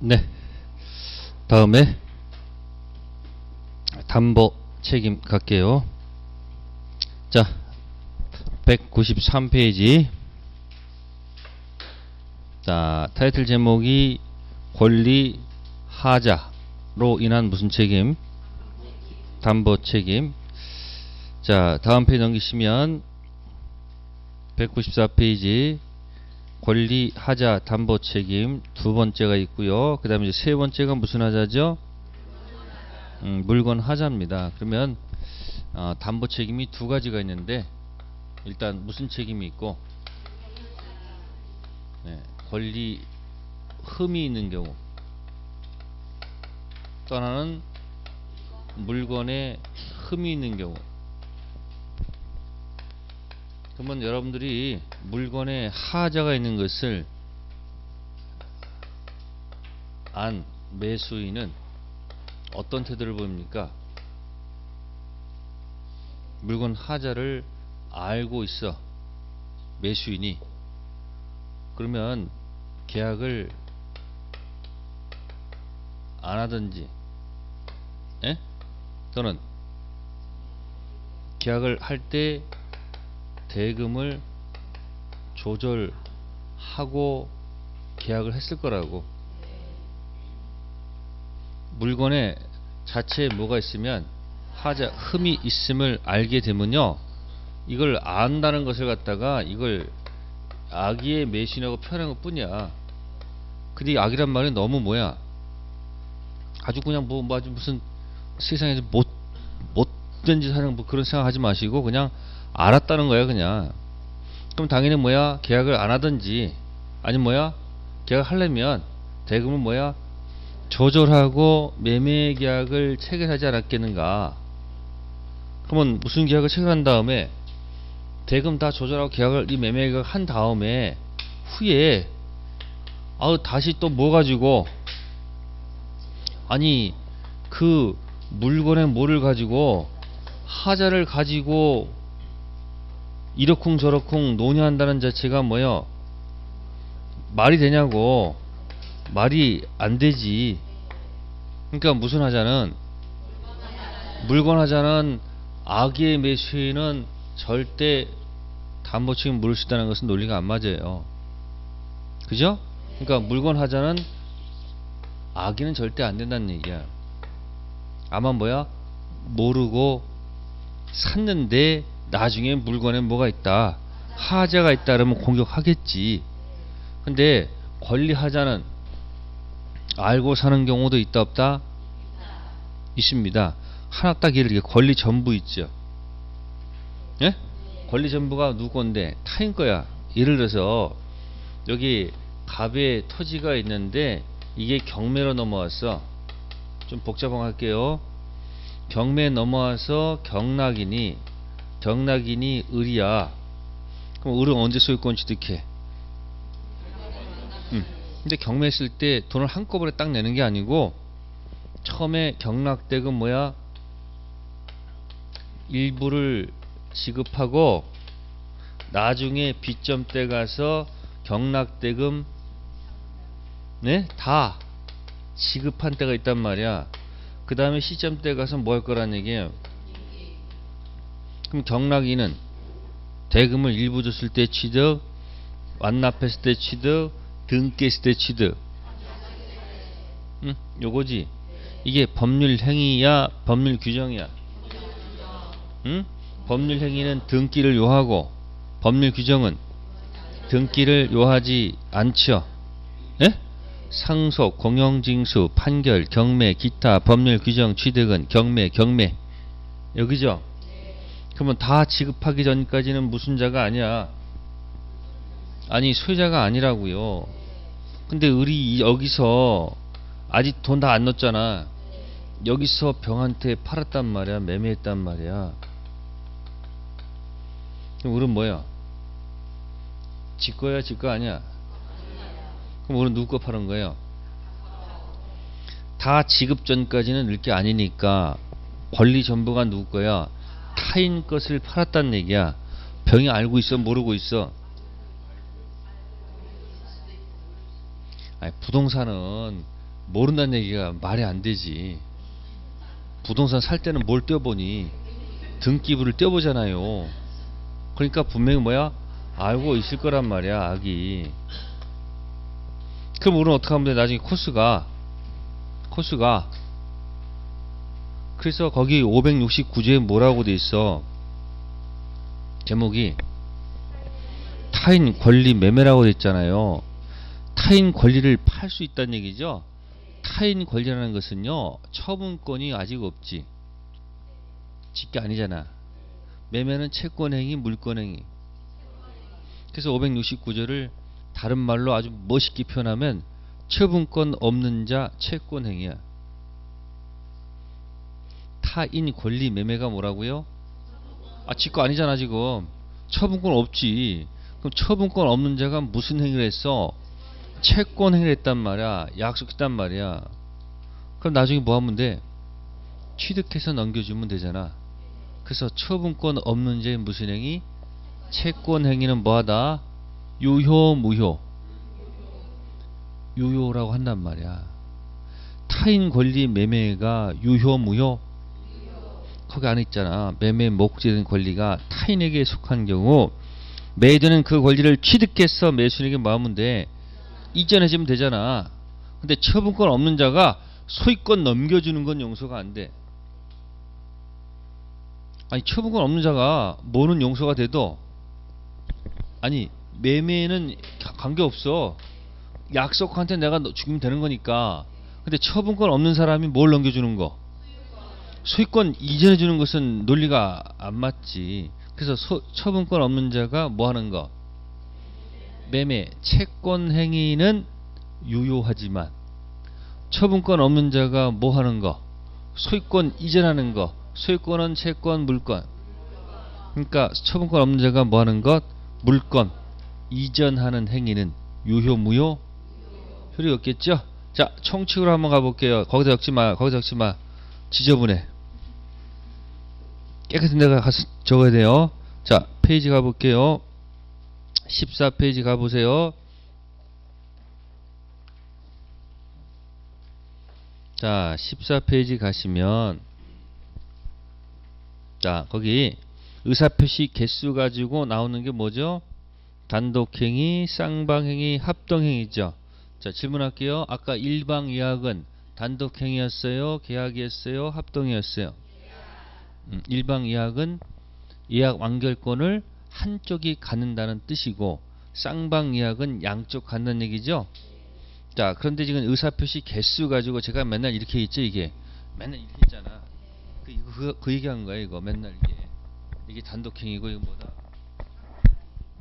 네. 다음에 담보 책임 갈게요. 자, 193페이지. 자, 타이틀 제목이 권리 하자로 인한 무슨 책임? 담보 책임. 자, 다음 페이지 넘기시면 194페이지 권리 하자 담보 책임 두 번째가 있고요. 그 다음에 세 번째가 무슨 하자죠? 음, 물건 하자입니다. 그러면 어, 담보 책임이 두 가지가 있는데 일단 무슨 책임이 있고 네, 권리 흠이 있는 경우 또 하나는 물건에 흠이 있는 경우 그러면 여러분들이 물건에 하자가 있는 것을 안 매수인은 어떤 태도를 보입니까? 물건 하자를 알고 있어 매수인이 그러면 계약을 안 하든지 에? 또는 계약을 할 때 대금을 조절하고 계약을 했을 거라고. 물건에 자체에 뭐가 있으면 하자 흠이 있음을 알게 되면요 이걸 안다는 것을 갖다가 이걸 악의의 매신하고 표현한 것 뿐이야. 근데 이 악이란 말이 너무 뭐야? 아주 그냥 뭐, 뭐 아주 무슨 세상에서 못 못된 짓 하는 뭐 그런 생각하지 마시고 그냥 알았다는 거야 그냥. 그럼 당연히 뭐야? 계약을 안 하든지 아니면 뭐야? 계약 하려면 대금은 뭐야? 조절하고 매매 계약을 체결하지 않았겠는가? 그러면 무슨 계약을 체결한 다음에 대금 다 조절하고 계약을 이 매매 계약 한 다음에 후에 아우 다시 또 뭐 가지고? 아니 그 물건의 뭐를 가지고? 하자를 가지고 이러쿵 저러쿵 논의한다는 자체가 뭐요? 말이 되냐고. 말이 안 되지. 그러니까 무슨 하자는 물건 하자는 악의 매수인은 절대 담보 책임 물을 수 있다는 것은 논리가 안 맞아요. 그죠? 그러니까 물건 하자는 악의는 절대 안 된다는 얘기야. 아마 뭐야? 모르고 샀는데 나중에 물건에 뭐가 있다 하자가 있다 그러면 공격하겠지. 근데 권리하자는 알고 사는 경우도 있다 없다? 있습니다. 하나 딱 들게 권리 전부 있죠. 예? 권리 전부가 누구 건데? 타인 거야. 예를 들어서 여기 갑의 토지가 있는데 이게 경매로 넘어왔어. 좀 복잡하게 할게요. 경매 넘어와서 경락인이 경락인이 을이야. 그럼 을은 언제 소유권 취득해? 음. 근데 경매했을 때 돈을 한꺼번에 딱 내는 게 아니고 처음에 경락대금 뭐야? 일부를 지급하고 나중에 빚점 때 가서 경락대금 네? 다 지급한 때가 있단 말이야. 그 다음에 시점 때 가서 뭐 할 거란 얘기예요? 그럼 경락인은 대금을 일부 줬을 때 취득, 완납했을 때 취득, 등기했을 때 취득. 응? 요거지. 이게 법률 행위야, 법률 규정이야. 응? 법률 행위는 등기를 요하고 법률 규정은 등기를 요하지 않죠. 예? 상속, 공영징수, 판결, 경매, 기타, 법률 규정, 취득은 경매, 경매. 여기죠? 그러면 다 지급하기 전까지는 무슨 자가 아니야. 아니 소유자가 아니라고요. 근데 을이 여기서 아직 돈 다 안 넣었잖아. 여기서 병한테 팔았단 말이야. 매매했단 말이야. 그럼 을은 뭐야? 지 거야, 지 거 아니야? 그럼 우리는 누구 거 파는 거예요? 다 지급 전까지는 늘 게 아니니까 권리 전부가 누구 거야? 타인 것을 팔았다는 얘기야. 병이 알고 있어, 모르고 있어. 아니, 부동산은 모른다는 얘기가 말이 안 되지. 부동산 살 때는 뭘 떼어보니 등기부를 떼어보잖아요. 그러니까 분명히 뭐야 알고 있을 거란 말이야 악이. 그럼 우리는 어떻게 하면 돼? 나중에 코스가 코스가 그래서 거기 569조에 뭐라고 돼 있어? 제목이 타인 권리 매매라고 돼 있잖아요. 타인 권리를 팔 수 있다는 얘기죠. 타인 권리라는 것은요 처분권이 아직 없지 직계 아니잖아 매매는 채권행위 물권행위 그래서 569조를 다른 말로 아주 멋있게 표현하면 처분권 없는 자 채권행위야 타인 권리 매매가 뭐라고요? 아 직거 아니잖아 지금 처분권 없지 그럼 처분권 없는 자가 무슨 행위를 했어? 채권 행위를 했단 말이야. 약속했단 말이야. 그럼 나중에 뭐 하면 돼? 취득해서 넘겨주면 되잖아. 그래서 처분권 없는 자의 무슨 행위? 채권 행위는 뭐하다? 유효, 무효. 유효라고 한단 말이야. 타인 권리 매매가 유효, 무효? 거기 안에 있잖아. 매매 목적인 권리가 타인에게 속한 경우 매도는 그 권리를 취득해서 매수인에게 마음은 돼. 이전해 주면 되잖아. 근데 처분권 없는 자가 소유권 넘겨주는 건 용서가 안 돼. 아니 처분권 없는 자가 뭐는 용서가 돼도 아니 매매는 관계 없어. 약속한테 내가 죽이면 되는 거니까. 근데 처분권 없는 사람이 뭘 넘겨주는 거? 소유권 이전해 주는 것은 논리가 안 맞지. 그래서 소, 처분권 없는 자가 뭐 하는 거? 매매, 채권 행위는 유효하지만 처분권 없는 자가 뭐 하는 거? 소유권 이전하는 거. 소유권은 채권, 물권. 그러니까 처분권 없는 자가 뭐 하는 것? 물권 이전하는 행위는 유효, 무효? 효력이 없겠죠? 자, 총칙으로 한번 가볼게요. 거기다 적지 마. 거기다 적지 마. 지저분해. 깨끗한 데가 가서 적어야 돼요. 자, 페이지 가볼게요. 14페이지 가보세요. 자, 14페이지 가시면 자, 거기 의사표시 개수 가지고 나오는 게 뭐죠? 단독행위, 쌍방행위, 합동행위죠. 자, 질문할게요. 아까 일방의학은 단독행위였어요? 계약이었어요? 합동이었어요? 음, 일방의학은 예약 완결권을 한쪽이 갖는다는 뜻이고 쌍방 예약은 양쪽 갖는 얘기죠. 자 그런데 지금 의사표시 개수 가지고 제가 맨날 이렇게 있죠 이게 맨날 이렇게 있잖아. 그, 그, 그 얘기한 거야 이거 맨날 이게 이게 단독행위고 이거 뭐다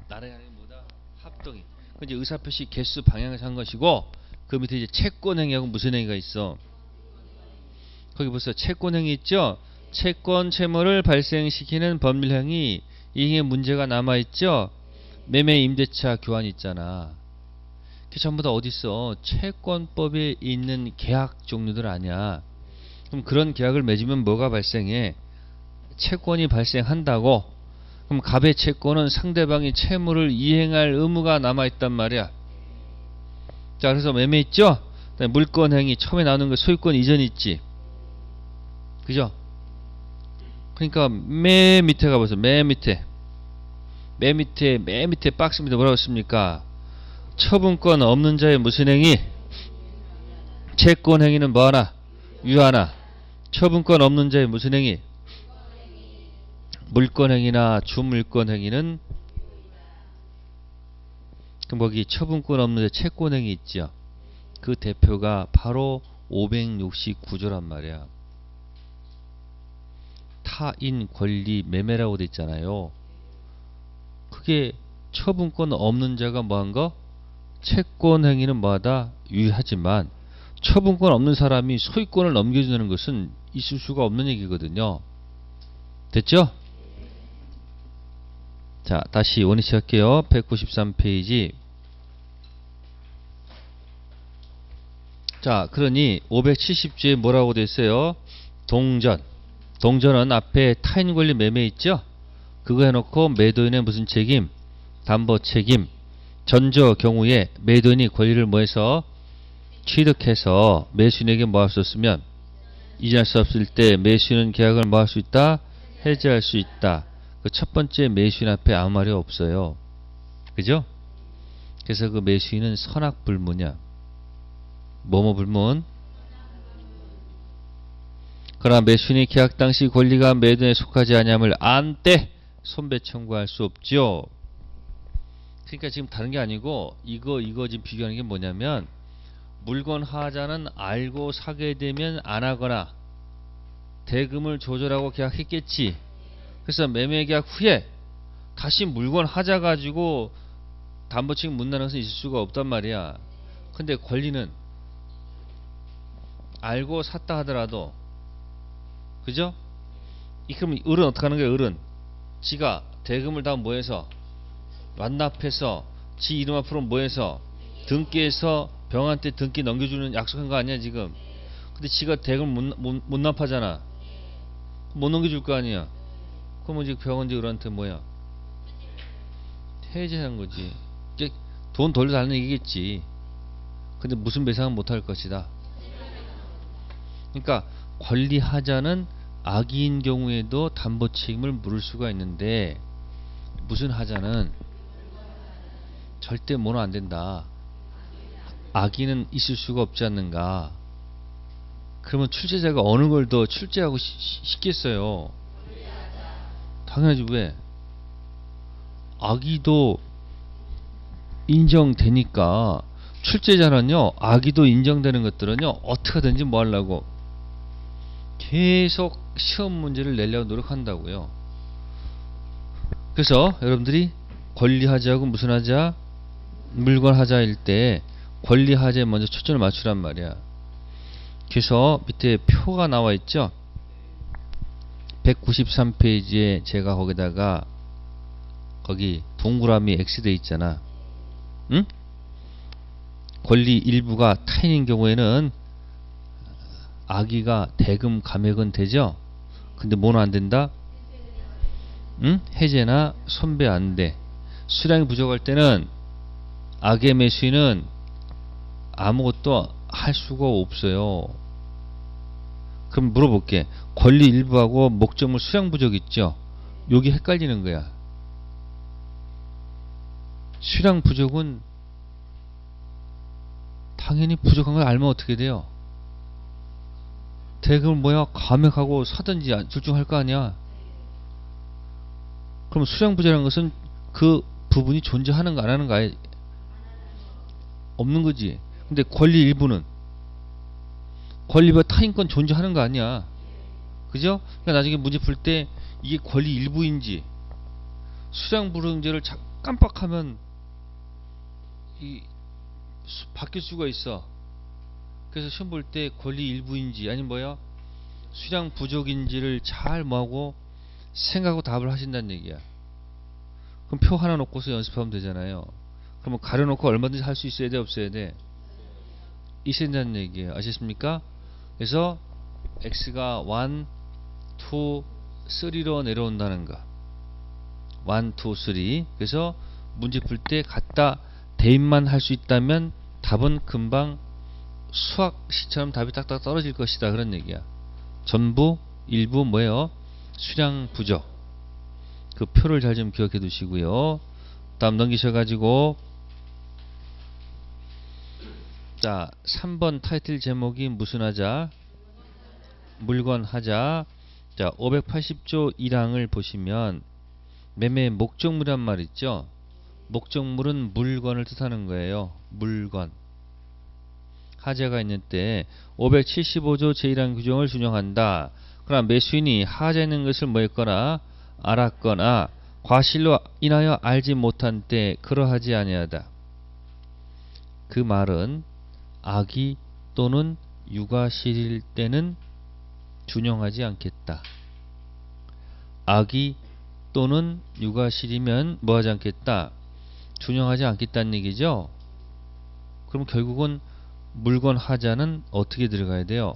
나라의 뭐다 합동이. 그 이제 의사표시 개수 방향을 산 것이고 그 밑에 이제 채권행위하고 무슨 행위가 있어? 거기 보세요 채권행위 있죠? 채권 채무를 발생시키는 법률행위 이게 문제가 남아있죠? 매매 임대차 교환 있잖아. 그 전부 다 어딨어? 채권법에 있는 계약 종류들 아니야. 그럼 그런 계약을 맺으면 뭐가 발생해? 채권이 발생한다고? 그럼 갑의 채권은 상대방이 채무를 이행할 의무가 남아있단 말이야. 자, 그래서 매매 있죠? 물권 행위 처음에 나오는 거 소유권 이전 있지. 그죠? 그러니까 맨 밑에 가보세요. 맨 밑에. 맨 밑에 맨 밑에 박스 밑에 뭐라고 했습니까? 처분권 없는 자의 무슨 행위? 채권 행위는 뭐 하나? 유하나. 처분권 없는 자의 무슨 행위? 물권 행위나 주물권 행위는 그럼 거기 처분권 없는 자 채권 행위 있죠. 그 대표가 바로 569조란 말이야. 타인 권리 매매라고 돼 있잖아요. 그게 처분권 없는 자가 뭐한 거? 채권 행위는 뭐하다? 유의하지만 처분권 없는 사람이 소유권을 넘겨주는 것은 있을 수가 없는 얘기거든요. 됐죠? 자, 다시 원위치 할게요. 193페이지. 자, 그러니 570조에 뭐라고 됐어요? 동전. 동전은 앞에 타인 권리 매매 있죠? 그거 해놓고 매도인의 무슨 책임? 담보 책임. 전조 경우에 매도인이 권리를 뭐해서 취득해서 매수인에게 뭐 할 수 없으면 이전할 수 없을 때 매수인은 계약을 뭐 할 수 있다? 해지할 수 있다. 그 첫 번째 매수인 앞에 아무 말이 없어요. 그죠? 그래서 그 매수인은 선악불문이야. 뭐뭐 불문? 그러나 매수인이 계약 당시 권리가 매도에 속하지 아니함을 안때 손배 청구할 수 없죠. 그러니까 지금 다른 게 아니고 이거 이거 지금 비교하는 게 뭐냐면 물건 하자는 알고 사게 되면 안 하거나 대금을 조절하고 계약했겠지. 그래서 매매 계약 후에 다시 물건 하자 가지고 담보층 문나는 것은 있을 수가 없단 말이야. 근데 권리는 알고 샀다 하더라도 그죠? 이 그럼 을은 어떻게 하는 거야? 을은 지가 대금을 다 뭐해서 완납해서 지 이름 앞으로 뭐해서 등기해서 병한테 등기 넘겨주는 약속한 거 아니야 지금? 근데 지가 대금 못, 못, 못 납하잖아. 못 넘겨줄 거 아니야. 그러면 이제 병원 이제 을한테 뭐야? 해제한 거지. 돈 돌려달라는 얘기겠지. 근데 무슨 배상은 못할 것이다. 그러니까 권리하자는 악의인 경우에도 담보 책임을 물을 수가 있는데 무슨 하자는 절대 뭐는 안 된다. 악의는 있을 수가 없지 않는가. 그러면 출제자가 어느 걸 더 출제하고 시- 싶겠어요. 당연하지 왜? 악의도 인정되니까 출제자는요 악의도 인정되는 것들은요 어떻게 하든지 뭐 하려고 계속 시험 문제를 내려고 노력한다고요. 그래서 여러분들이 권리하자하고 무슨 하자 물건 하자일 때 권리하자에 먼저 초점을 맞추란 말이야. 그래서 밑에 표가 나와 있죠. 193페이지에 제가 거기다가 거기 동그라미 X 돼 있잖아. 응? 권리 일부가 타인인 경우에는 악의가 대금 감액은 되죠. 근데 뭐는 안 된다? 응? 해제나 손배 안 돼. 수량이 부족할 때는 악의 매수인은 아무것도 할 수가 없어요. 그럼 물어볼게. 권리 일부하고 목적물 수량 부족 있죠? 여기 헷갈리는 거야. 수량 부족은 당연히 부족한 걸 알면 어떻게 돼요? 대금을 뭐야 감액하고 사든지 둘 중 할 거 아니야. 그럼 수량 부족이라는 것은 그 부분이 존재하는가 안 하는가 없는 거지. 근데 권리 일부는 권리와 타인권 존재하는 거 아니야. 그죠? 그러니까 나중에 문제 풀 때 이게 권리 일부인지 수량 불응제를 자- 깜빡하면 이 수- 바뀔 수가 있어. 그래서 시험 볼 때 권리 일부인지 아니면 뭐야 수량 부족인지를 잘 뭐하고 생각하고 답을 하신다는 얘기야. 그럼 표 하나 놓고서 연습하면 되잖아요. 그러면 가려놓고 얼마든지 할 수 있어야 돼 없어야 돼 있어야 된다는 얘기예요. 아셨습니까? 그래서 x가 1, 2, 3로 내려온다는 거. 1, 2, 3. 그래서 문제 풀 때 갖다 대입만 할 수 있다면 답은 금방 수학 시처럼 답이 딱딱 떨어질 것이다 그런 얘기야. 전부 일부 뭐예요? 수량 부족. 그 표를 잘 좀 기억해 두시고요. 다음 넘기셔 가지고 자, 3번 타이틀 제목이 무슨 하자? 물건 하자. 자, 580조 1항을 보시면 매매 목적물이란 말 있죠? 목적물은 물건을 뜻하는 거예요. 물건. 하자가 있는 때 575조 제1항 규정을 준용한다. 그러나 매수인이 하자 있는 것을 뭐 했거나 알았거나 과실로 인하여 알지 못한 때 그러하지 아니하다. 그 말은 악의 또는 유가실일 때는 준용하지 않겠다. 악의 또는 유가실이면 뭐하지 않겠다. 준용하지 않겠다는 얘기죠. 그럼 결국은 물건 하자는 어떻게 들어가야 돼요?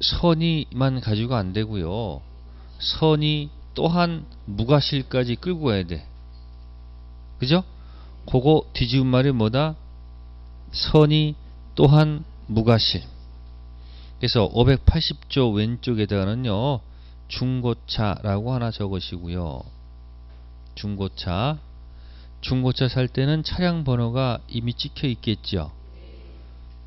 선의만 가지고 안 되고요. 선의 또한 무가실까지 끌고 가야 돼. 그죠? 그거 뒤집은 말이 뭐다? 선이 또한 무가실. 그래서 580조 왼쪽에다가는요. 중고차라고 하나 적으시고요. 중고차. 중고차 살 때는 차량 번호가 이미 찍혀 있겠죠.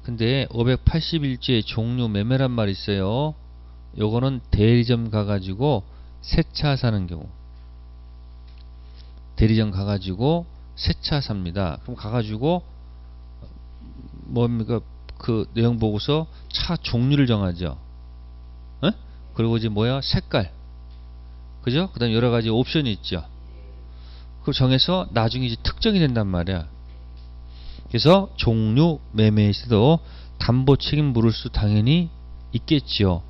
근데 581조의 종류 매매란 말이 있어요. 요거는 대리점 가가지고 새 차 사는 경우. 대리점 가가지고 새 차 삽니다. 그럼 가가지고 뭡니까 그 내용 보고서 차 종류를 정하죠. 에? 그리고 이제 뭐야 색깔, 그죠? 그다음 여러 가지 옵션이 있죠. 그걸 정해서 나중에 이제 특정이 된단 말이야. 그래서 종류 매매에서도 담보 책임 물을 수 당연히 있겠지요.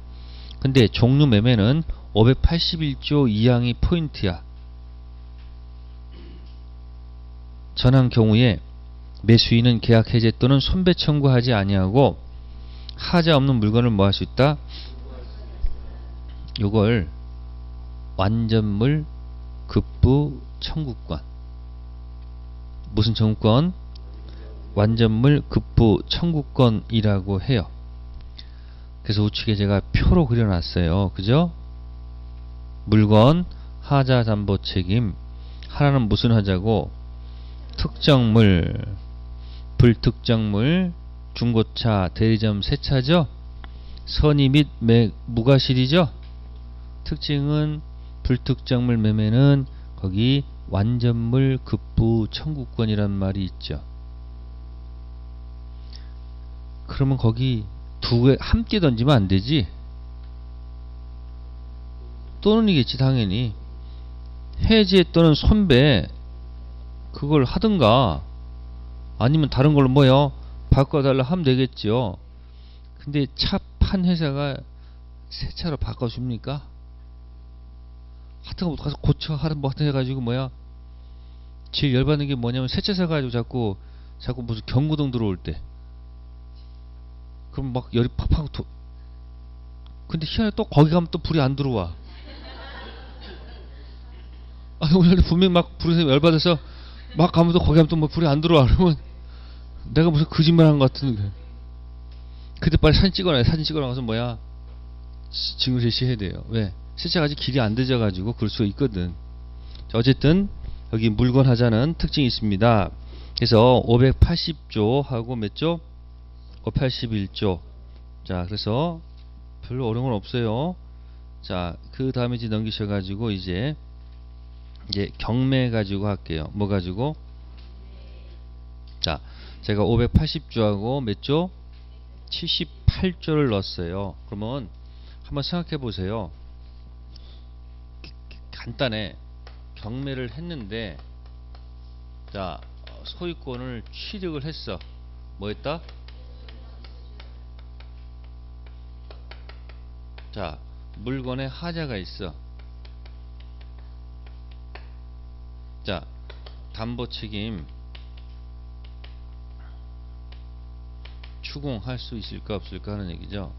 근데 종류 매매는 581조 2항이 포인트야. 전한 경우에 매수인은 계약 해제 또는 손배 청구하지 아니하고 하자 없는 물건을 뭐 할 수 있다? 요걸 완전물 급부 청구권 무슨 청구권? 완전물 급부 청구권이라고 해요. 그래서 우측에 제가 표로 그려놨어요. 그죠? 물건, 하자 담보 책임 하나는 무슨 하자고 특정물 불특정물 중고차 대리점 세차죠 선의 및 매, 무과실이죠 특징은 불특정물 매매는 거기 완전물 급부 청구권이란 말이 있죠 그러면 거기 두 개 함께 던지면 안 되지 또는 이겠지 당연히 해제 또는 손배 그걸 하든가 아니면 다른 걸로 뭐요? 바꿔달라 하면 되겠죠. 근데 차 판 회사가 새 차로 바꿔줍니까? 하여튼 가서 고쳐 하는 뭐 하여튼 해가지고 뭐야? 제일 열받는 게 뭐냐면 새차 사가지고 자꾸 자꾸 무슨 경고등 들어올 때. 그럼 막 열이 팍팍 도... 근데 희한해 또 거기 가면 또 불이 안 들어와. 아 오늘 분명 막 불이 열받아서 막 가면 또 거기 가면 또 뭐 불이 안 들어와. 그러면 내가 무슨 거짓말 한 것 같은 그때 빨리 사진 찍어놔 사진 찍어놔서 뭐야? 증거 제시해야 돼요. 왜 세차가 아직 길이 안 되져 가지고 그럴 수 있거든 자, 어쨌든 여기 물건 하자는 특징이 있습니다 그래서 580조 하고 몇 조? 581조 자 그래서 별로 어려운 건 없어요 자그 다음에 이제 넘기셔 가지고 이제 이제 경매 가지고 할게요 뭐 가지고 자 제가 580조하고 몇 조? 78조를 넣었어요. 그러면 한번 생각해 보세요. 간단해. 경매를 했는데 자 소유권을 취득을 했어. 뭐 했다? 자 물건에 하자가 있어. 자 담보 책임 추궁할 수 있을까 없을까 하는 얘기죠.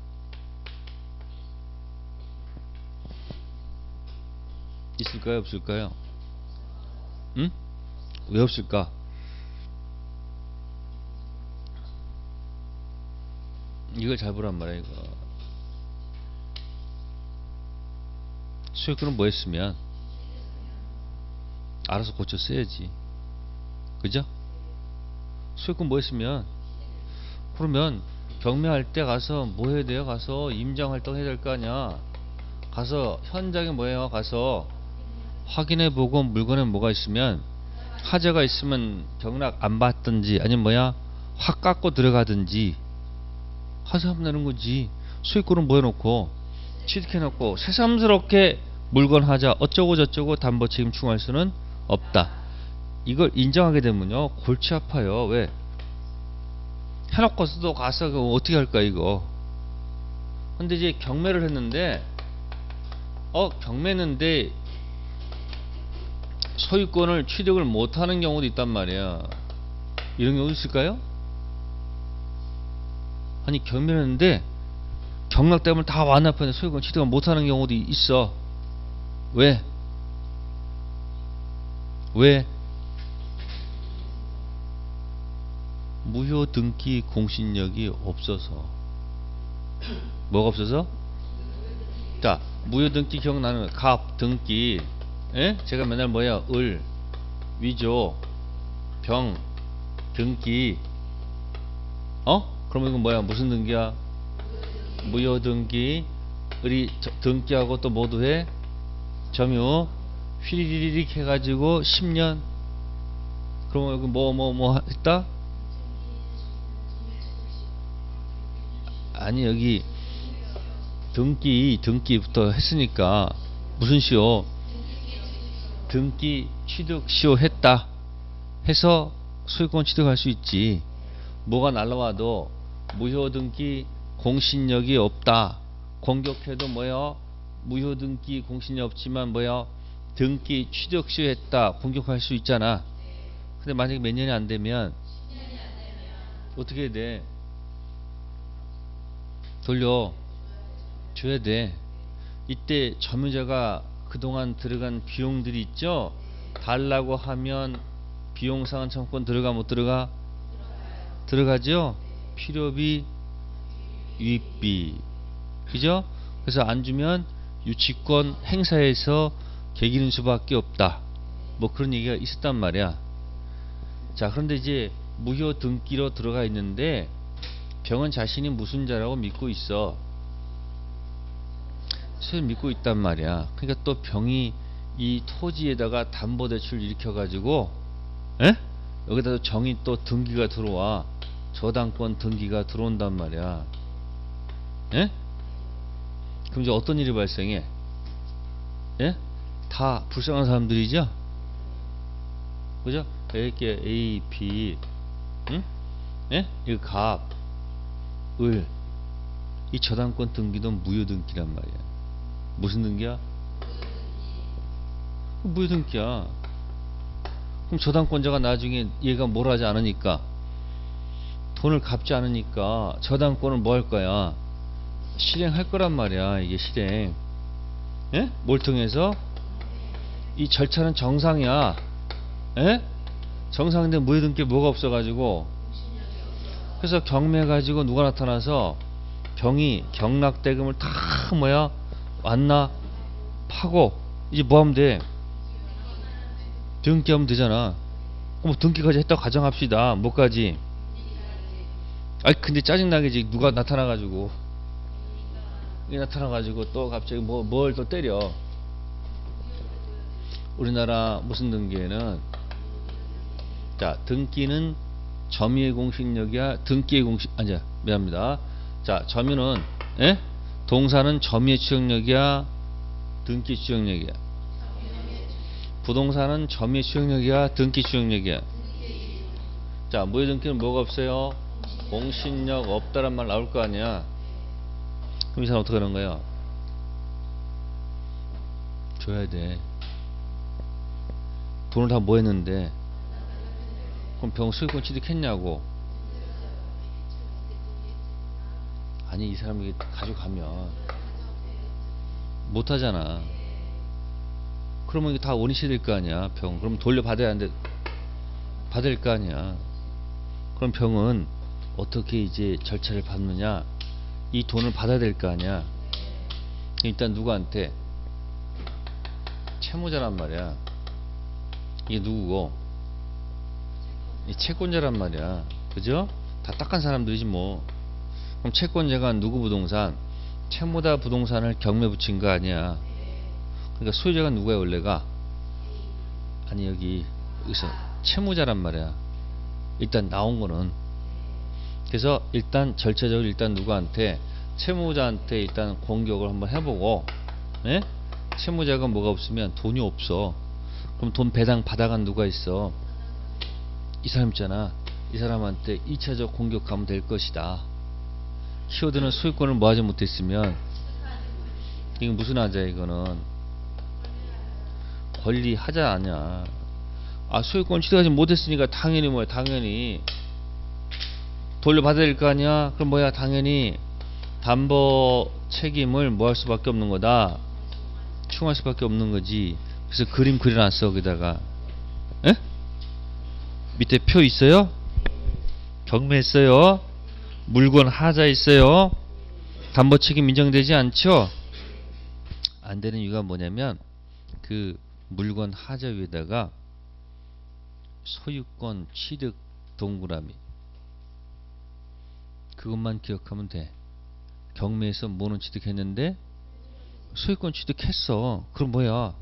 있을까요 없을까요? 응? 왜 없을까? 이걸 잘 보란 말이야 이거 수익금은 뭐 했으면 알아서 고쳐 써야지 그죠? 수익금 뭐 했으면 그러면 경매할 때 가서 뭐 해야 돼요? 가서 임장 활동 해야 될 거 아니야. 가서 현장에 뭐예요? 가서 확인해 보고 물건에 뭐가 있으면 하자가 있으면 경락 안 받든지 아니면 뭐야 확 깎고 들어가든지 하자하면 되는 거지. 수익권은 뭐 해놓고 취득해놓고 새삼스럽게 물건 하자 어쩌고 저쩌고 담보 책임 충할 수는 없다. 이걸 인정하게 되면요 골치 아파요. 왜? 해놓고 서도 가서 그 어떻게 할까 이거 근데 이제 경매를 했는데 어 경매는데 소유권을 취득을 못하는 경우도 있단 말이야 이런 경우 있을까요? 아니 경매를 했는데 경락 때문에 다 완납했는데 소유권 취득을 못하는 경우도 있어 왜? 왜? 무효 등기 공신력이 없어서 뭐가 없어서? 자 무효 등기 기억나는 갑 등기 예? 제가 맨날 뭐야 을 위조 병 등기 어? 그러면 이건 뭐야 무슨 등기야? 무효 등기 을이 저- 등기하고 또 모두 해 점유 휘리리릭 해가지고 10년 그러면 여기 뭐 뭐 뭐 했다? 아니 여기 등기 등기부터 했으니까 무슨 시효 등기 취득 시효 했다 해서 소유권 취득할 수 있지. 뭐가 날라와도 무효 등기 공신력이 없다. 공격해도 뭐야 무효 등기 공신력 없지만 뭐야 등기 취득 시효 했다. 공격할 수 있잖아. 근데 만약에 몇 년이 안 되면 어떻게 해야 돼? 돌려 줘야 돼. 이때 점유자가 그동안 들어간 비용들이 있죠. 달라고 하면 비용 상환 청구권 들어가 못 들어가? 들어가죠. 필요비, 유입비. 그죠? 그래서 안 주면 유치권 행사에서 개기는 수밖에 없다. 뭐 그런 얘기가 있었단 말이야. 자, 그런데 이제 무효 등기로 들어가 있는데 병은 자신이 무슨 자라고 믿고 있어. 실 믿고 있단 말이야. 그러니까 또 병이 이 토지에다가 담보대출 일으켜가지고, 에? 여기다 도 정이 또 등기가 들어와. 저당권 등기가 들어온단 말이야. 예? 그럼 이제 어떤 일이 발생해? 예? 다 불쌍한 사람들이죠? 그죠? 이렇게 A, B, 응? 예? 이거 갑, 을. 이 저당권 등기도 무효 등기란 말이야. 무슨 등기야? 무효 등기야. 그럼 저당권자가 나중에 얘가 뭘 하지 않으니까 돈을 갚지 않으니까 저당권을 뭐 할 거야? 실행할 거란 말이야. 이게 실행. 예? 뭘 통해서? 이 절차는 정상이야. 예? 정상인데 무효 등기 뭐가 없어가지고 그래서 경매 가지고 누가 나타나서 병이 경락대금을 다 뭐야 왔나? 파고. 이제 뭐 하면 돼? 등기하면 되잖아. 그럼 등기까지 했다고 가정합시다. 뭐까지? 아니 근데 짜증나게 이제 누가 나타나가지고. 이게 나타나가지고 또 갑자기 뭐 뭘 또 때려. 우리나라 무슨 등기에는? 자 등기는 점유의 공신력이야. 등기의 공신 아니야 미안합니다. 자 점유는 예? 동사는 점유의 추정력이야 등기 추정력이야. 부동산은 점유의 추정력이야 등기 추정력이야. 자 무효 등기는 뭐가 없어요? 공신력 없다란 말 나올 거 아니야. 그럼 이 사람 어떻게 하는 거야 줘야 돼. 돈을 다 뭐 했는데 그럼 병 소유권 취득했냐고 아니 이 사람이 가져가면 못하잖아. 그러면 이게 다 원위치 될거 아니야 병. 그럼 돌려받아야 하는데 받을 거 아니야. 그럼 병은 어떻게 이제 절차를 밟느냐? 이 돈을 받아야 될 거 아니야? 일단 누구한테? 채무자란 말이야. 이게 누구고? 이 채권자란 말이야. 그죠? 다 딱한 사람들이지 뭐 그럼 채권자가 누구 부동산? 채무다 부동산을 경매 붙인 거 아니야. 그러니까 소유자가 누구야 원래가? 아니 여기 여기서 채무자란 말이야. 일단 나온 거는. 그래서 일단 절차적으로 일단 누구한테 채무자한테 일단 공격을 한번 해보고 예? 채무자가 뭐가 없으면 돈이 없어. 그럼 돈 배당 받아간 누가 있어? 이 사람 있잖아. 이 사람한테 2차적 공격하면 될 것이다 키워드는 소유권을 뭐하지 못했으면 이건 무슨 하자 이거는. 권리 하자 아니야. 아 소유권 취득하지 못했으니까 당연히 뭐야 당연히. 돌려받아야 될 거 아니야? 그럼 뭐야 당연히. 담보 책임을 뭐 할 수밖에 없는 거다. 충할 수밖에 없는 거지. 그래서 그림 그려놨어 거기다가. 에? 밑에 표 있어요? 경매 있어요. 물건 하자 있어요. 담보 책임 인정되지 않죠? 안 되는 이유가 뭐냐면 그 물건 하자 위에다가 소유권 취득 동그라미 그것만 기억하면 돼. 경매에서 뭐는 취득했는데 소유권 취득했어. 그럼 뭐야?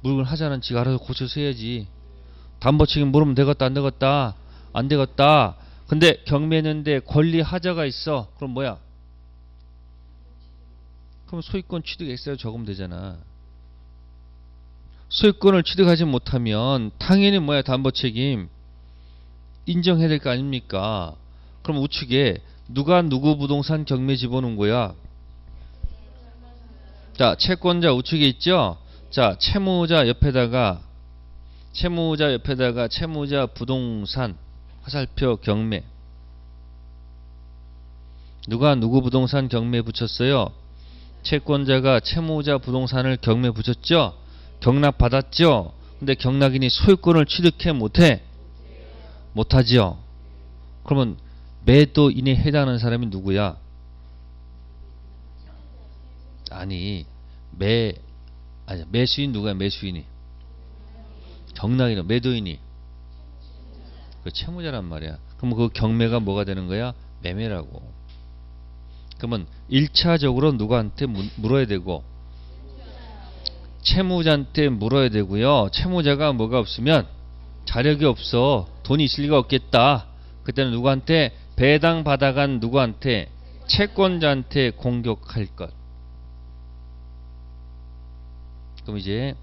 물건 하자는 지가 알아서 고쳐서 해야지. 담보 책임 물으면 되겠다 안 되겠다 안 되겠다. 근데 경매했는데 권리 하자가 있어. 그럼 뭐야? 그럼 소유권 취득 엑스라 적으면 되잖아. 소유권을 취득하지 못하면 당연히 뭐야 담보 책임 인정해야 될 거 아닙니까? 그럼 우측에 누가 누구 부동산 경매 집어넣은 거야? 자, 채권자 우측에 있죠? 자, 채무자 옆에다가 채무자 옆에다가 채무자 부동산 화살표 경매 누가 누구 부동산 경매 붙였어요? 채권자가 채무자 부동산을 경매 붙였죠? 경납 받았죠? 근데 경락인이 소유권을 취득해 못해? 못하지요? 그러면 매도인에 해당하는 사람이 누구야? 아니 매 아니 매수인 누구야 매수인이 경락이나 매도인이 그 채무자란 말이야. 그럼 그 경매가 뭐가 되는 거야? 매매라고. 그러면 1차적으로 누구한테 물- 물어야 되고 채무자한테 물어야 되고요. 채무자가 뭐가 없으면 자력이 없어. 돈이 있을 리가 없겠다. 그때는 누구한테? 배당 받아간 누구한테? 채권자한테 공격할 것. 그럼 이제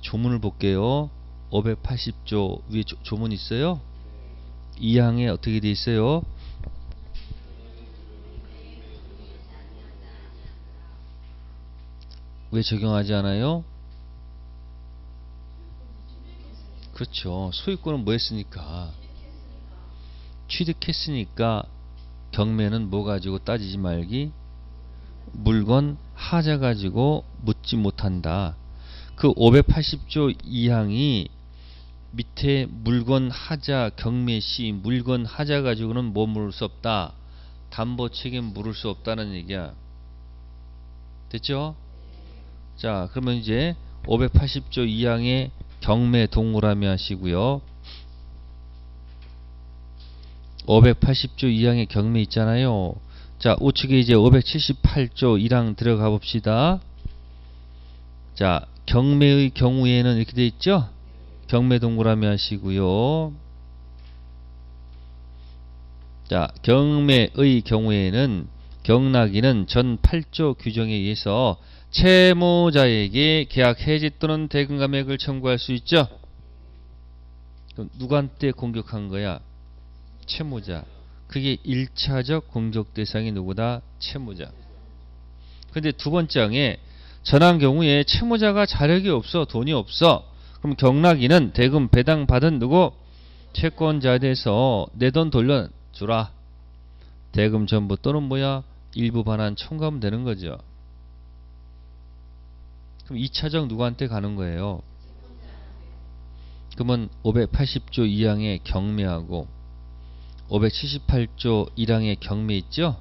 조문을 볼게요. 580조 위에 조, 조문 있어요? 이 항에 어떻게 돼 있어요? 왜 적용하지 않아요? 그렇죠. 소유권은 뭐 했으니까? 취득했으니까 경매는 뭐 가지고 따지지 말기 물건 하자 가지고 묻지 못한다. 그 580조 2항이 밑에 물건 하자 경매 시 물건 하자 가지고는 뭐 물을 수 없다. 담보 책임 물을 수 없다는 얘기야. 됐죠? 자, 그러면 이제 580조 2항의 경매 동그라미 하시고요. 580조 2항의 경매 있잖아요. 자, 우측에 이제 578조 1항 들어가 봅시다. 자, 경매의 경우에는 이렇게 돼 있죠? 경매 동그라미 하시고요. 자, 경매의 경우에는 경락인은 전 8조 규정에 의해서 채무자에게 계약 해지 또는 대금 감액을 청구할 수 있죠? 그럼 누구한테 공격한 거야? 채무자. 그게 1차적 공격 대상이 누구다? 채무자. 근데 두 번째 항에 전한 경우에 채무자가 자력이 없어 돈이 없어 그럼 경락인은 대금 배당 받은 누구? 채권자에 대해서 내 돈 돌려주라. 대금 전부 또는 뭐야? 일부 반환 청구하면 되는 거죠. 그럼 2차적 누구한테 가는 거예요? 그러면 580조 2항의 경매하고 578조 1항의 경매 있죠?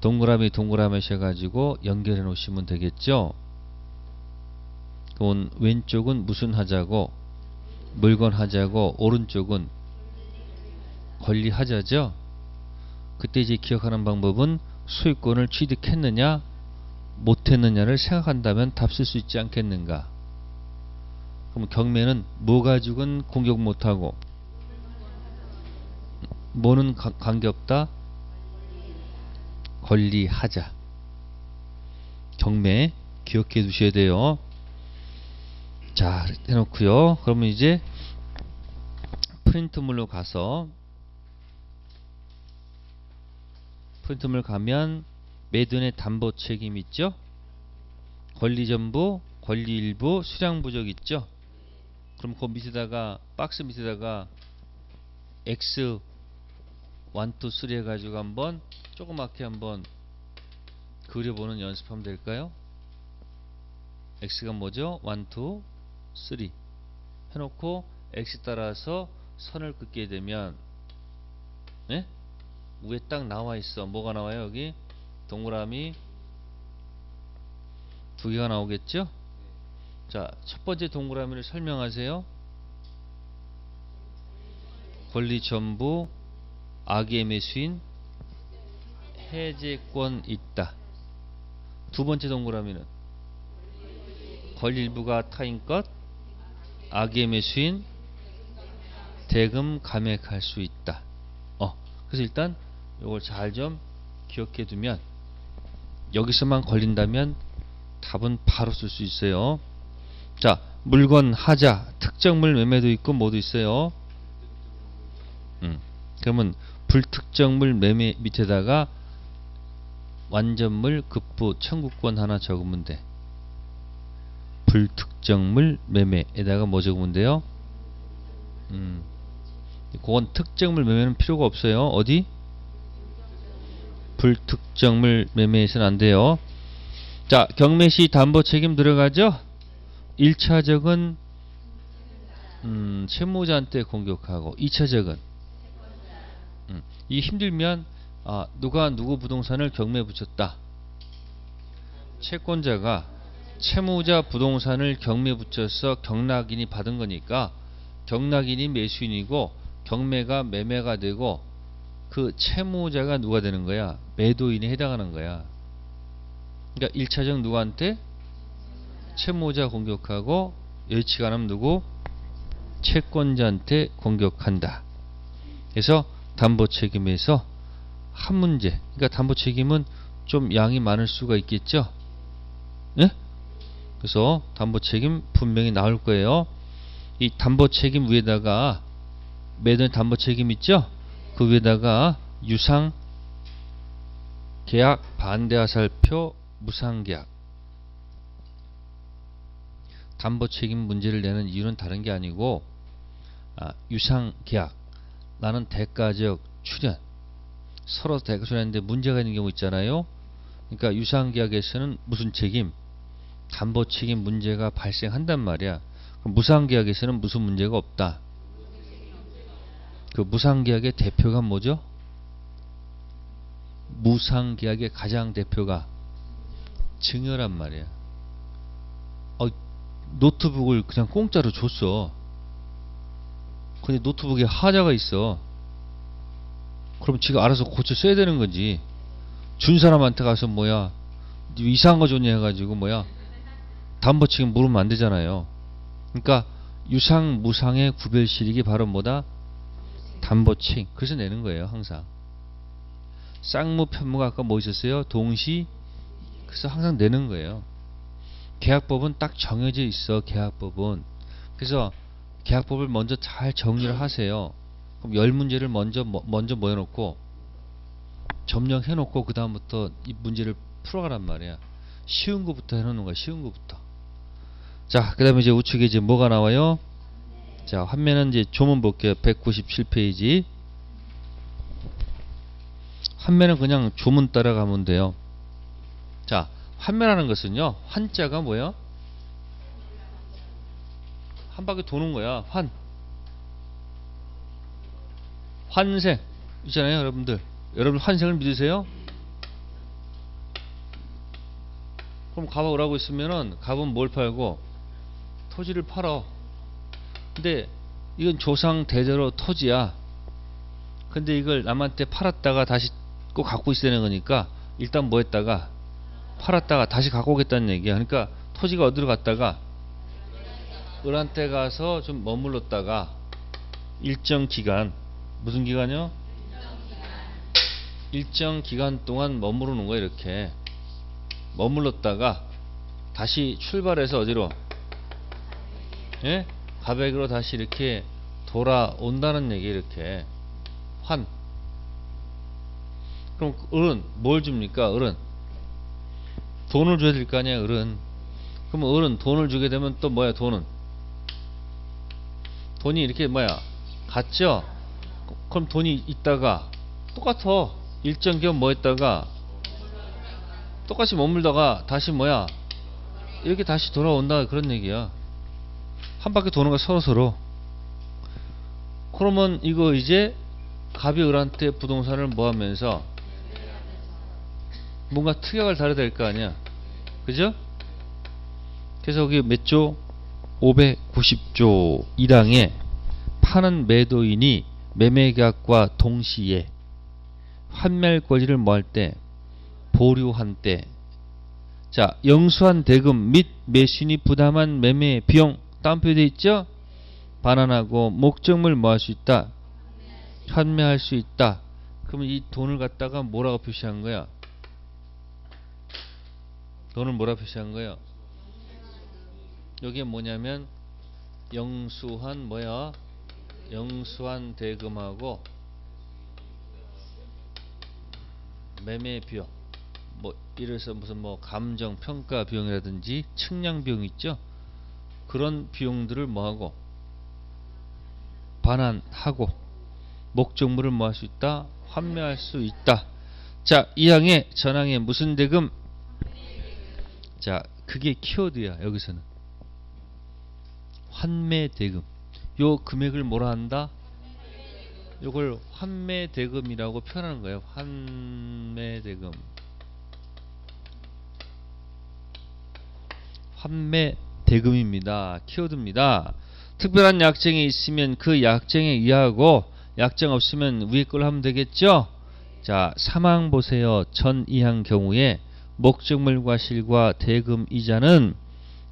동그라미 동그라미 하셔가지고 연결해 놓으시면 되겠죠 그럼 왼쪽은 무슨 하자고 물건 하자고 오른쪽은 권리 하자죠? 그때 이제 기억하는 방법은 소유권을 취득했느냐 못했느냐를 생각한다면 답 쓸 수 있지 않겠는가? 그럼 경매는 뭐 가지고는 공격 못하고 뭐는 가- 관계없다? 권리하자. 경매 기억해 두셔야 돼요 자 해놓고요 그러면 이제 프린트물로 가서 프린트물 가면 매도인의 담보 책임 있죠 권리 전부 권리 일부 수량 부족 있죠 그럼 그 밑에다가 박스 밑에다가 X 1, 2, 3 해가지고 한번 조그맣게 한번 그려보는 연습하면 될까요? X가 뭐죠? 1, 2, 3 해놓고 X 따라서 선을 긋게 되면 예? 위에 딱 나와 있어. 뭐가 나와요 여기? 동그라미 두 개가 나오겠죠? 자, 첫 번째 동그라미를 설명하세요. 권리 전부 악의 매수인 해제권 있다. 두 번째 동그라미는 권리 일부가 타인 것 악의 매수인 대금 감액할 수 있다. 어, 그래서 일단 이걸 잘 좀 기억해 두면 여기서만 걸린다면 답은 바로 쓸 수 있어요. 자, 물건 하자 특정물 매매도 있고 뭐도 있어요. 음, 그러면 불특정물 매매 밑에다가 완전물 급부 청구권 하나 적으면 돼. 불특정물 매매에다가 뭐 적으면 돼요? 음, 그건 특정물 매매는 필요가 없어요. 어디? 불특정물 매매에서는 안 돼요. 자, 경매시 담보 책임 들어가죠? 1차적은 음, 채무자한테 공격하고 2차적은 음, 이 힘들면 아, 누가 누구 부동산을 경매 붙였다. 채권자가 채무자 부동산을 경매 붙여서 경락인이 받은 거니까 경락인이 매수인이고 경매가 매매가 되고 그 채무자가 누가 되는 거야? 매도인에 해당하는 거야. 그러니까 1차적 누구한테? 채무자 공격하고 예치가 안 하면 누구? 채권자한테 공격한다. 그래서 담보 책임에서 한 문제. 그러니까 담보 책임은 좀 양이 많을 수가 있겠죠. 예? 그래서 담보 책임 분명히 나올 거예요. 이 담보 책임 위에다가 매도인 담보 책임 있죠? 그 위에다가 유상 계약 반대하살표 무상계약 담보 책임 문제를 내는 이유는 다른 게 아니고 아, 유상 계약 나는 대가적 출연 서로 대가 출연하는데 문제가 있는 경우 있잖아요. 그러니까 유상 계약에서는 무슨 책임 담보 책임 문제가 발생한단 말이야. 무상계약에서는 무슨 문제가 없다. 그 무상계약의 대표가 뭐죠? 무상계약의 가장 대표가 증여란 말이야. 어, 노트북을 그냥 공짜로 줬어. 근데 노트북에 하자가 있어. 그럼 지가 알아서 고쳐 써야 되는 거지. 준 사람한테 가서 뭐야 네 이상한 거 줬냐 해가지고 뭐야 담보 책임 물으면 안 되잖아요. 그러니까 유상 무상의 구별시력이 바로 뭐다? 담보 책임. 그래서 내는 거예요 항상. 쌍무 편무가 아까 뭐 있었어요? 동시 그래서 항상 내는 거예요. 계약법은 딱 정해져 있어 계약법은. 그래서 계약법을 먼저 잘 정리를 하세요. 그럼 열 문제를 먼저 뭐- 먼저 모여 놓고 점령해 놓고 그 다음부터 이 문제를 풀어가란 말이야. 쉬운 거부터 해 놓는 거야. 쉬운 거부터. 자, 그 다음에 이제 우측에 이제 뭐가 나와요? 자, 화면은 이제 조문 볼게요. 197페이지. 화면은 그냥 조문 따라가면 돼요. 자, 환매라는 것은요. 환자가 뭐야? 한 바퀴 도는 거야. 환. 환생. 있잖아요, 여러분들. 여러분 환생을 믿으세요? 그럼 갑아 오라고 있으면은 갑은 뭘 팔고 토지를 팔어. 근데 이건 조상 대대로 토지야. 근데 이걸 남한테 팔았다가 다시 꼭 갖고 있어야 되는 거니까 일단 뭐 했다가 팔았다가 다시 갖고 오겠다는 얘기야. 그러니까 토지가 어디로 갔다가 을한테 가서 좀 머물렀다가 일정 기간 무슨 기간이요? 일정 기간 동안 머무르는 거야 이렇게 머물렀다가 다시 출발해서 어디로? 예? 가백으로 다시 이렇게 돌아온다는 얘기 이렇게. 환. 그럼 을은 뭘 줍니까 을은 돈을 줘야 될 거 아니야 을은 그럼 을은 돈을 주게 되면 또 뭐야 돈은? 돈이 이렇게 뭐야 갔죠? 그럼 돈이 있다가 똑같아 일정 기간 뭐 했다가 똑같이 머물다가 다시 뭐야 이렇게 다시 돌아온다 그런 얘기야 한 바퀴 도는 거 서로 서로 그러면 이거 이제 갑이 을한테 부동산을 뭐 하면서 뭔가 특약을 달아야 될 거 아니야. 그죠? 그래서 여기 몇 조? 590조 1항에 파는 매도인이 매매계약과 동시에 환멸 권리를 뭐할 때 보류한 때 자, 영수한 대금 및 매신이 부담한 매매 비용 따옴표 돼 있죠? 반환하고 목적물 뭐 할 수 있다? 환매할 수 있다. 그러면 이 돈을 갖다가 뭐라고 표시한 거야? 돈을 뭐라 표시한 거예요? 여기에 뭐냐면 영수한 뭐야? 영수한 대금하고 매매 비용 뭐 이래서 무슨 뭐 감정 평가 비용이라든지 측량 비용 있죠? 그런 비용들을 뭐하고 반환하고 목적물을 뭐 할 수 있다? 환매할 수 있다. 자, 이 항에 전항에 무슨 대금? 자, 그게 키워드야. 여기서는. 환매 대금. 요 금액을 뭐라 한다? 요걸 환매 대금이라고 표현하는 거예요. 환매 대금. 환매 대금입니다. 키워드입니다. 특별한 약정이 있으면 그 약정에 의하고 약정 없으면 위에 걸 하면 되겠죠? 자, 사망 보세요. 전 이항 경우에 목적물과 실과 대금 이자는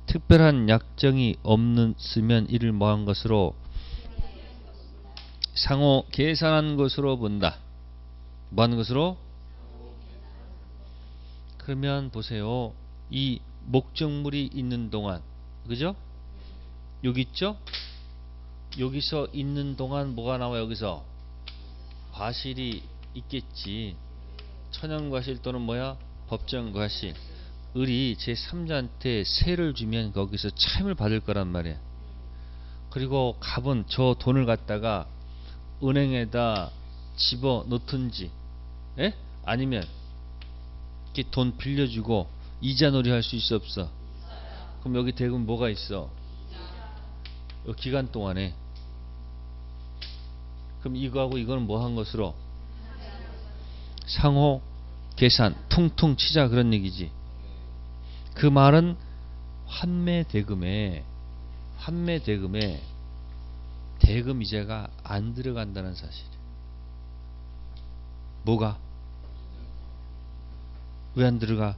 특별한 약정이 없는 쓰면 이를 뭐한 것으로 상호 계산한 것으로 본다. 뭐한 것으로? 그러면 보세요. 이 목적물이 있는 동안 그죠? 여기 있죠? 여기서 있는 동안 뭐가 나와 여기서 과실이 있겠지. 천연과실 또는 뭐야? 법정과실. 을이 제 3자한테 세를 주면 거기서 차임을 받을 거란 말이야. 그리고 갑은 저 돈을 갖다가 은행에다 집어 넣든지, 예? 아니면 이렇게 돈 빌려주고 이자놀이 할 수 있어 없어? 그럼 여기 대금 뭐가 있어? 이 기간 동안에 그럼 이거하고 이거는 뭐 한 것으로 상호 계산 퉁퉁 치자 그런 얘기지. 그 말은 환매 대금에 환매 대금에 대금 이자가 안 들어간다는 사실. 뭐가? 왜 안 들어가?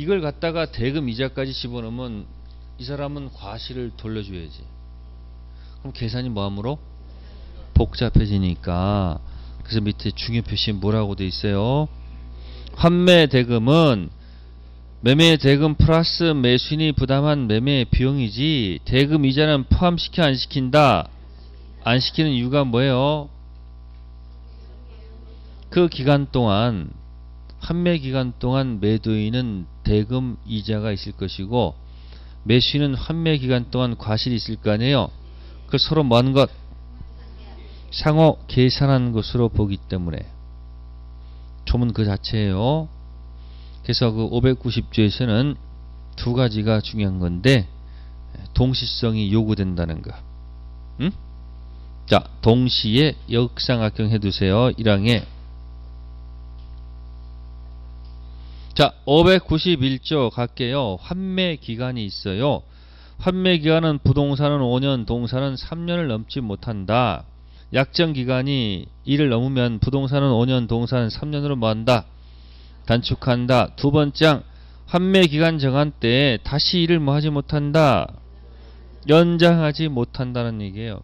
이걸 갖다가 대금 이자까지 집어넣으면 이 사람은 과실을 돌려줘야지. 그럼 계산이 뭐하므로? 복잡해지니까. 그래서 밑에 중요 표시 뭐라고 돼 있어요? 환매 대금은 매매 대금 플러스 매수인이 부담한 매매 비용이지 대금 이자는 포함시켜 안 시킨다. 안 시키는 이유가 뭐예요? 그 기간 동안 판매 기간 동안 매도인은 대금 이자가 있을 것이고 매수인은 환매 기간 동안 과실이 있을 거 아니에요. 그 서로 먼 것 상호 계산한 것으로 보기 때문에 조문 그 자체예요. 그래서 그 590조에서는 두 가지가 중요한 건데 동시성이 요구된다는 거. 응? 자, 동시에 역삼각형 해두세요. 1항에 자, 591조 갈게요. 환매 기간이 있어요. 환매 기간은 부동산은 5년, 동산은 3년을 넘지 못한다. 약정 기간이 이를 넘으면 부동산은 5년, 동산은 3년으로 뭐한다? 단축한다. 두 번째, 환매 기간 정한 때 다시 일을 뭐 하지 못한다? 연장하지 못한다는 얘기예요.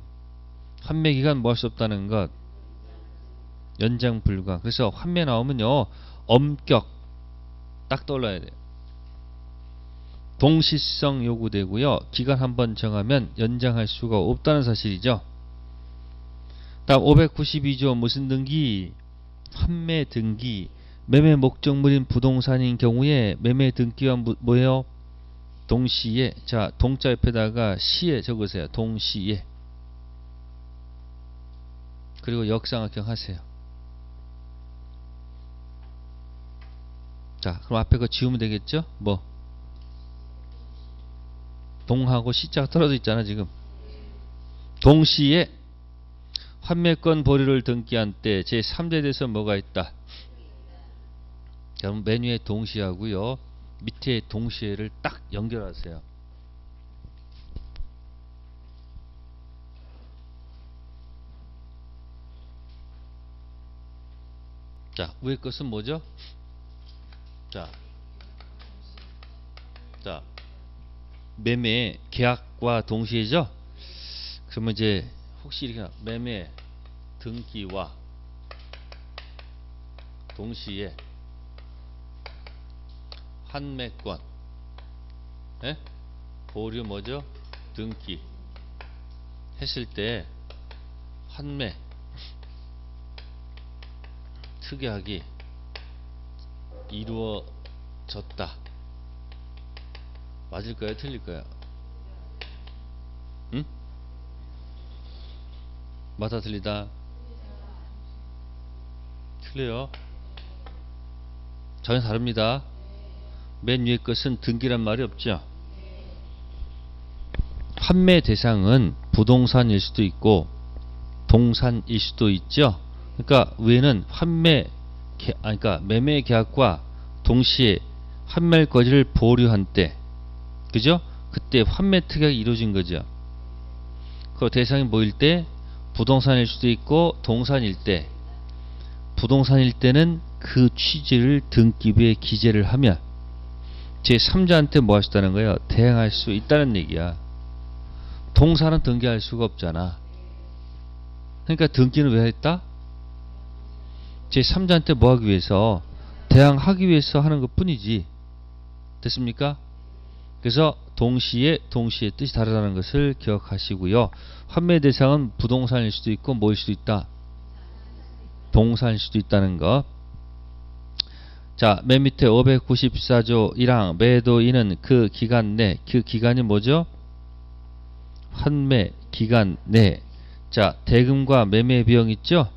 환매 기간 뭐 할 수 없다는 것. 연장 불가. 그래서 환매 나오면요. 엄격 딱 떠올라야 돼요. 동시성 요구되고요. 기간 한번 정하면 연장할 수가 없다는 사실이죠. 다음 592조 무슨 등기? 판매 등기. 매매 목적물인 부동산인 경우에 매매 등기와 뭐예요? 동시에 자 동자 옆에다가 시에 적으세요. 동시에 그리고 역삼각형 하세요. 자, 그럼 앞에 거 지우면 되겠죠? 뭐? 동하고 시자가 떨어져 있잖아, 지금. 동시에 환매권 보류를 등기한 때 제3대 대해서 뭐가 있다? 여러분 메뉴에 동시하고요. 밑에 동시에를 딱 연결하세요. 자, 위에 것은 뭐죠? 자, 자, 매매 계약과 동시에죠? 그러면 이제 혹시 이렇게 매매 등기와 동시에 환매권 예? 보류 뭐죠? 등기 했을 때 환매 특약이 이루어졌다. 맞을까요? 틀릴까요? 응? 맞아 틀리다. 틀려요. 전혀 다릅니다. 맨 위에 것은 등기란 말이 없죠. 판매 대상은 부동산일 수도 있고 동산일 수도 있죠. 그러니까 위에는 환매 계, 아 그러니까 매매 계약과 동시에 환매 거지를 보류한 때 그죠? 그때 환매 특약이 이루어진 거죠. 그 대상이 뭐일 때 부동산일 수도 있고 동산일 때 부동산일 때는 그 취지를 등기부에 기재를 하면 제3자한테 뭐 하셨다는 거예요? 대행할 수 있다는 얘기야. 동산은 등기할 수가 없잖아. 그러니까 등기는 왜 했다? 제3자한테 뭐 하기 위해서 대항하기 위해서 하는 것 뿐이지. 됐습니까? 그래서 동시에 동시에 뜻이 다르다는 것을 기억하시고요. 환매 대상은 부동산일 수도 있고 뭐일 수도 있다. 동산일 수도 있다는 것. 자, 맨 밑에 594조 1항 매도인은 그 기간 내, 그 기간이 뭐죠? 환매 기간 내. 자, 대금과 매매 비용 있죠?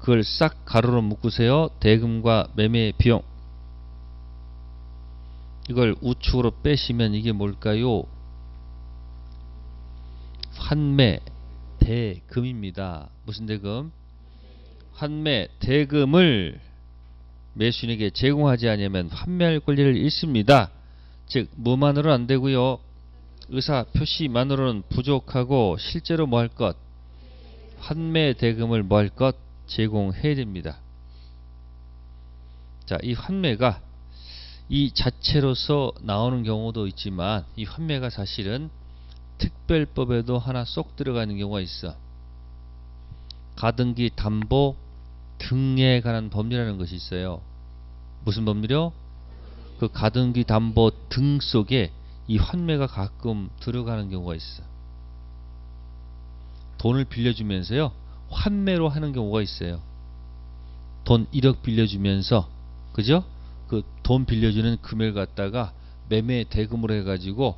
그걸 싹 가로로 묶으세요. 대금과 매매 비용. 이걸 우측으로 빼시면 이게 뭘까요? 환매 대금입니다. 무슨 대금? 환매 대금을 매수인에게 제공하지 않으면 환매할 권리를 잃습니다. 즉 무만으로는 안 되고요. 의사 표시만으로는 부족하고 실제로 뭐 할 것? 환매 대금을 뭐 할 것? 제공해야 됩니다. 자, 이 환매가 이 자체로서 나오는 경우도 있지만 이 환매가 사실은 특별법에도 하나 쏙 들어가는 경우가 있어. 가등기 담보 등에 관한 법률이라는 것이 있어요. 무슨 법률이요? 그 가등기 담보 등 속에 이 환매가 가끔 들어가는 경우가 있어. 돈을 빌려주면서요. 환매로 하는 경우가 있어요. 돈 1억 빌려주면서 그죠? 그 돈 빌려주는 금액을 갖다가 매매 대금으로 해가지고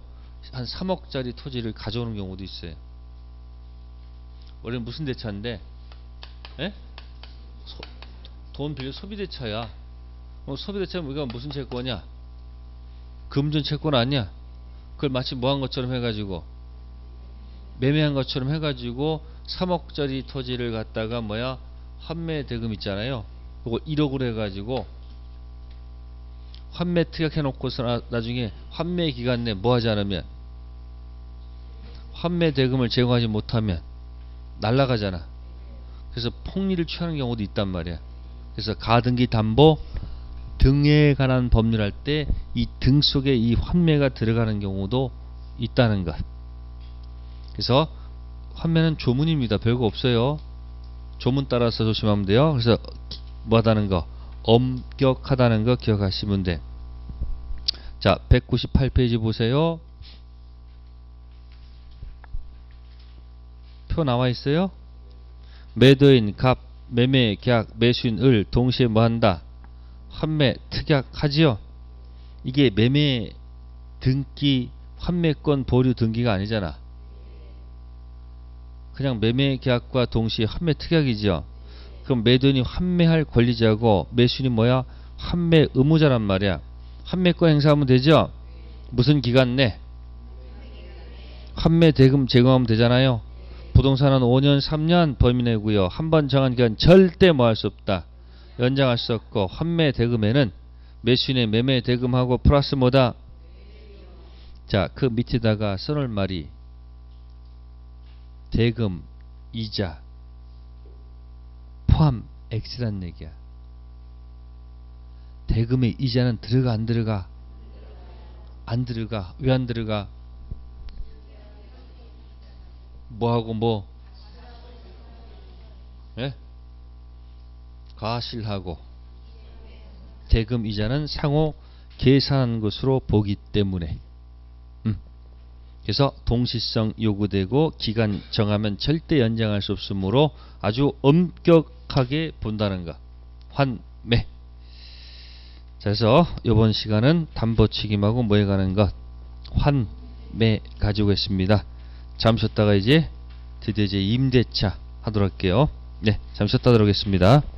한 3억짜리 토지를 가져오는 경우도 있어요. 원래 무슨 대차인데? 에? 소, 돈 빌려 소비 대차야. 어, 소비 대차면 우리가 무슨 채권이야? 금전 채권 아니야? 그걸 마치 뭐 한 것처럼 해가지고 매매한 것처럼 해가지고 3억짜리 토지를 갖다가 뭐야 환매 대금 있잖아요. 그걸 1억으로 해가지고 환매 특약해놓고서 나, 나중에 환매 기간 내 뭐 하지 않으면 환매 대금을 제공하지 못하면 날라가잖아. 그래서 폭리를 취하는 경우도 있단 말이야. 그래서 가등기 담보 등에 관한 법률 할 때 이 등 속에 이 환매가 들어가는 경우도 있다는 것. 그래서 환매는 조문입니다. 별거 없어요. 조문 따라서 조심하면 돼요. 그래서 뭐 하다는 거 엄격하다는 거 기억하시면 돼. 자, 198페이지 보세요. 표 나와 있어요? 매도인, 갑, 매매, 계약, 매수인, 을 동시에 뭐 한다? 환매, 특약하지요? 이게 매매 등기, 환매권 보류 등기가 아니잖아. 그냥 매매 계약과 동시에 환매 특약이죠. 그럼 매도인이 환매할 권리자고 매수인이 뭐야? 환매 의무자란 말이야. 환매권 행사하면 되죠? 무슨 기간 내? 환매 대금 제공하면 되잖아요. 부동산은 5년, 3년 범위 내고요. 한 번 정한 기간 절대 뭐 할 수 없다. 연장할 수 없고 환매 대금에는 매수인의 매매 대금하고 플러스 뭐다? 자, 그 밑에다가 써놓을 말이 대금, 이자, 포함 X란 얘기야. 대금의 이자는 들어가 안 들어가? 안 들어가. 왜 안 들어가? 뭐하고 뭐? 예? 과실하고 대금 이자는 상호 계산한 것으로 보기 때문에 음. 그래서 동시성 요구되고 기간 정하면 절대 연장할 수 없으므로 아주 엄격하게 본다는 것. 환매. 자, 그래서 이번 시간은 담보책임하고 뭐에 관한 것? 환매 가지고 있습니다. 잠시 쉬었다가 이제 드디어 이제 임대차 하도록 할게요. 네 잠시 쉬었다 들어오겠습니다